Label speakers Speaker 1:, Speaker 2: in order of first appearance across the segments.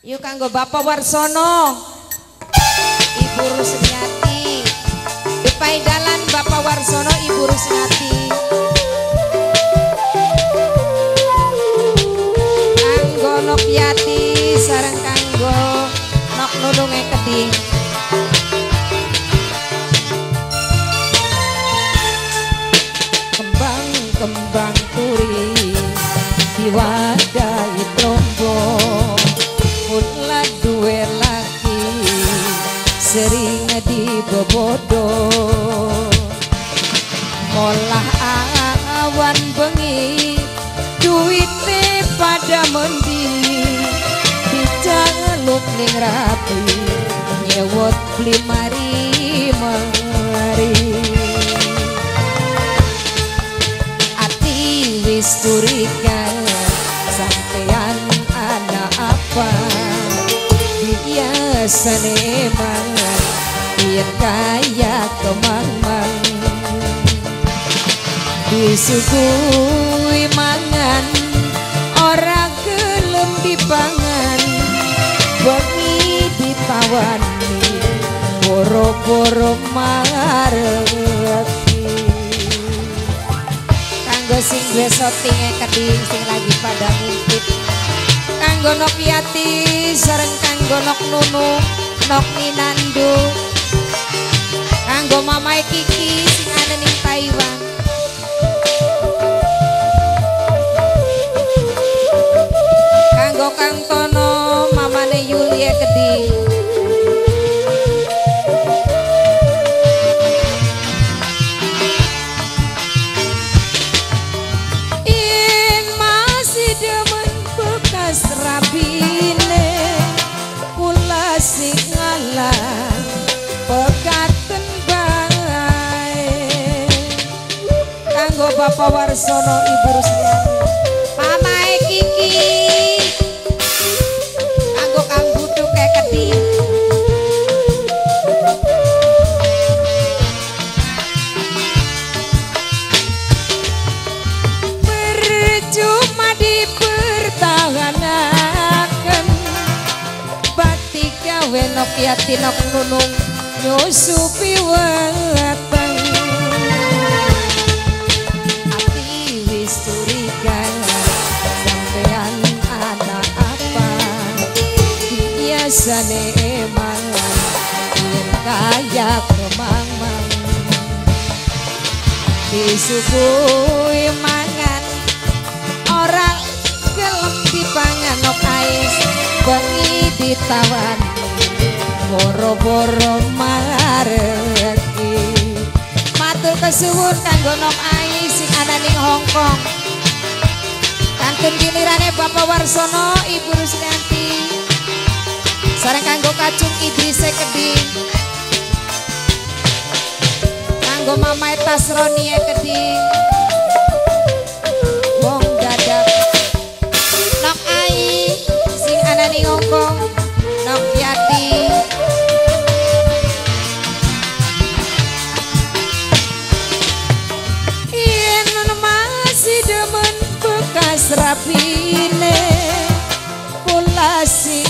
Speaker 1: Yuk kanggo Bapak Warsono. Ibu Rusniati. Di dalan Bapak Warsono Ibu Rusniati. Kanggo Nokyati sareng kanggo Nok Nununge Keding. Kembang-kembang turi diwadahi dibobodo Molah awan bengi duite pada mendi. Dijaluk ning rapi nyewot beli mari Ati wis curiga sampean anak apa? Biasane mangan yen kaya kemang-mang. Disuguhi mangan ora gelem dipangan. Bengi ditawani boro-boro mareki. Kanggo sing duwe sotinge keding sing lagi pada ngintip. Kanggo nok yati sareng kanggo nok nunu nok ninandu kanggo mamae kiki sing ana ning Taiwan Bapak Warsono Ibu Rusliani. Mama Kiki. Kanggo Kang Budu kayak keding Percuma dipertahankan Bakti gawe nok yati nok nunung Nyusupi weteng Biasane emang Yen kaya kemang-mang disuguhi mangan orang gelem dipangan nok ais bengi ditawan boro-boro mareki. Matur kesuwun kanggo nok ais sing ana ning Hongkong kantun gilirane Bapak Warsono Ibu Ruslianti sareng kanggo kacung Idris Keding kanggo mamae Tasroni Keding wong dadak. Nok ai sing ana ning Hongkong nok yati. Yen masih demen bekas rapine kula sing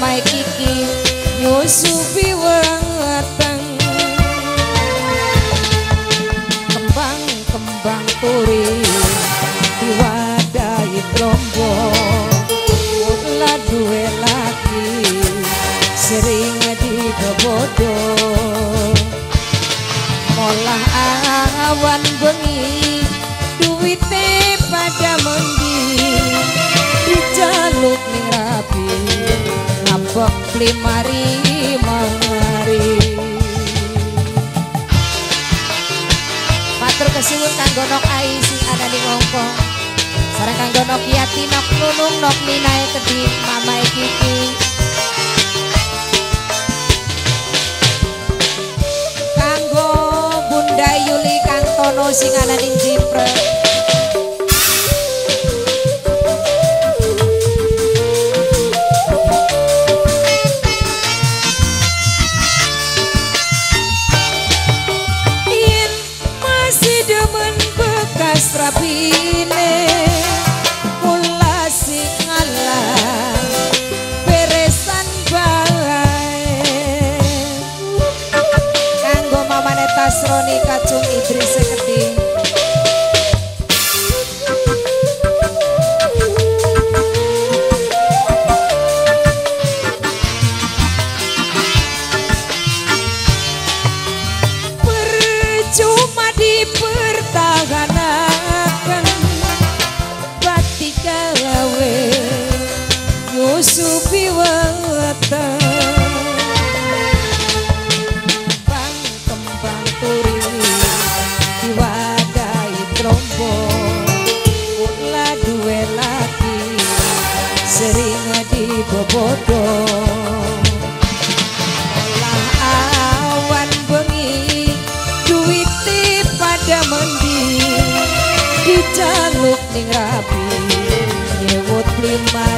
Speaker 1: mamai kiki nyusupi weteng. Kembang-kembang turi diwadahi trombo Mula duwe laki sering dibobodo Molah awan bengi Bok limari mari. Matur kesuwun kanggo nok ai sing ana ning ngompo Sareng kanggo nok yati nok nunung nok minae kedhi mamae kiki. Kanggo Bunda Yuli kang tono sing ana ning Jipre strapine kulasi ala peresan balae kanggo mamane tasroni kacung idris sekedhing olah awan bengi pada mendi ning rapi nyewut lima